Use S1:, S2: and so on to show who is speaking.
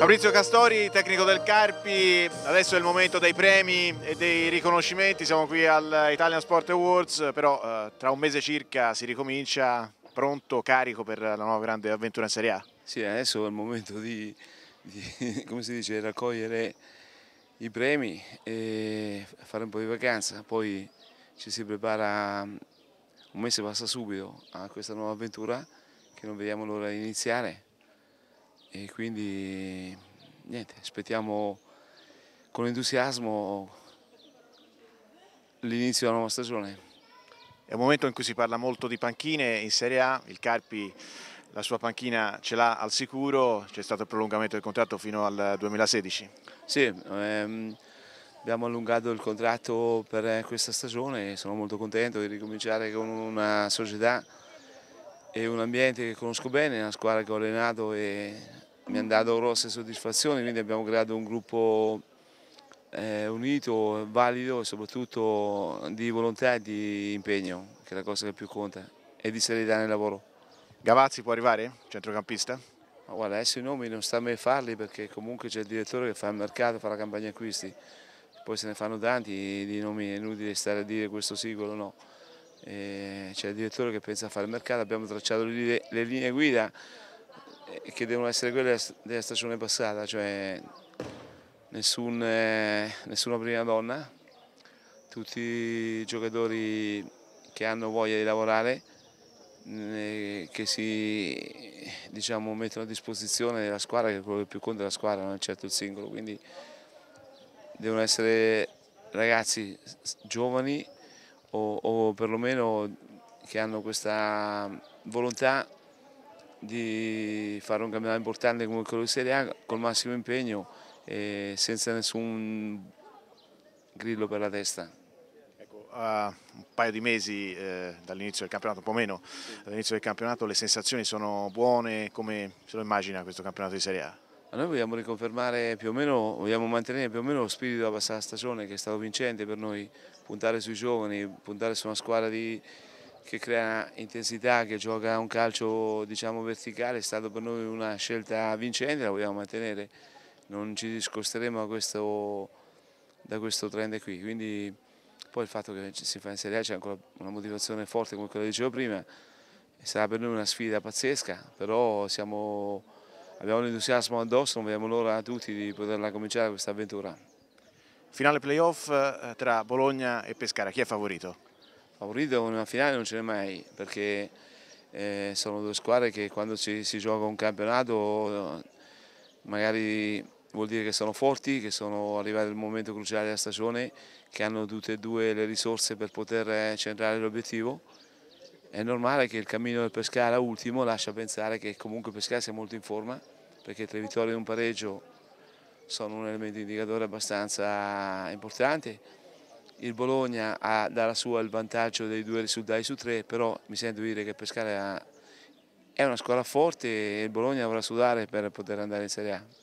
S1: Fabrizio Castori, tecnico del Carpi, adesso è il momento dei premi e dei riconoscimenti, siamo qui al Italian Sport Awards, però eh, tra un mese circa si ricomincia, pronto, carico per la nuova grande avventura in Serie A?
S2: Sì, adesso è il momento di, di come si dice, raccogliere i premi e fare un po' di vacanza, poi ci si prepara, un mese passa subito a questa nuova avventura che non vediamo l'ora di iniziare e quindi niente, aspettiamo con entusiasmo l'inizio della nuova stagione.
S1: È un momento in cui si parla molto di panchine in Serie A, il Carpi la sua panchina ce l'ha al sicuro, c'è stato il prolungamento del contratto fino al 2016.
S2: Sì, ehm, abbiamo allungato il contratto per questa stagione e sono molto contento di ricominciare con una società e un ambiente che conosco bene, una squadra che ho allenato e mi hanno dato grosse soddisfazioni, quindi abbiamo creato un gruppo eh, unito, valido e soprattutto di volontà e di impegno, che è la cosa che più conta, e di serietà nel lavoro.
S1: Gavazzi può arrivare, centrocampista?
S2: Ma guarda, adesso i nomi non sta a me farli perché comunque c'è il direttore che fa il mercato, fa la campagna acquisti, poi se ne fanno tanti di nomi, è inutile stare a dire questo singolo no c'è il direttore che pensa a fare il mercato, abbiamo tracciato le, linee guida eh, che devono essere quelle della stagione passata, cioè nessun, eh, nessuna prima donna, tutti i giocatori che hanno voglia di lavorare, eh, che si diciamo, mettono a disposizione della squadra, che è quello che più conta della squadra, non è certo il singolo, quindi devono essere ragazzi giovani o, o perlomeno che hanno questa volontà di fare un campionato importante come quello di Serie A col massimo impegno e senza nessun grillo per la testa.
S1: Ecco, a un paio di mesi eh, dall'inizio del campionato, un po' meno, dall'inizio del campionato le sensazioni sono buone, come se lo immagina questo campionato di Serie A?
S2: Noi vogliamo riconfermare più o meno, vogliamo mantenere più o meno lo spirito della passata stagione che è stato vincente per noi, puntare sui giovani, puntare su una squadra di, che crea intensità, che gioca un calcio diciamo, verticale, è stata per noi una scelta vincente, la vogliamo mantenere, non ci discosteremo questo, da questo trend qui, quindi poi il fatto che si fa in Serie A c'è ancora una motivazione forte come quella che dicevo prima, sarà per noi una sfida pazzesca, però siamo abbiamo l'entusiasmo addosso, non vediamo l'ora tutti di poterla cominciare questa avventura.
S1: Finale playoff eh, tra Bologna e Pescara, chi è favorito?
S2: Favorito in una finale non ce n'è mai perché eh, sono due squadre che quando ci, si gioca un campionato magari vuol dire che sono forti, che sono arrivati al momento cruciale della stagione, che hanno tutte e due le risorse per poter eh, centrare l'obiettivo è normale che il cammino del Pescara ultimo lascia pensare che comunque Pescara sia molto in forma, perché tre vittorie e un pareggio sono un elemento indicatore abbastanza importante. Il Bologna ha dalla sua il vantaggio dei due risultati su tre, però mi sento dire che Pescara è una squadra forte e il Bologna dovrà sudare per poter andare in Serie A.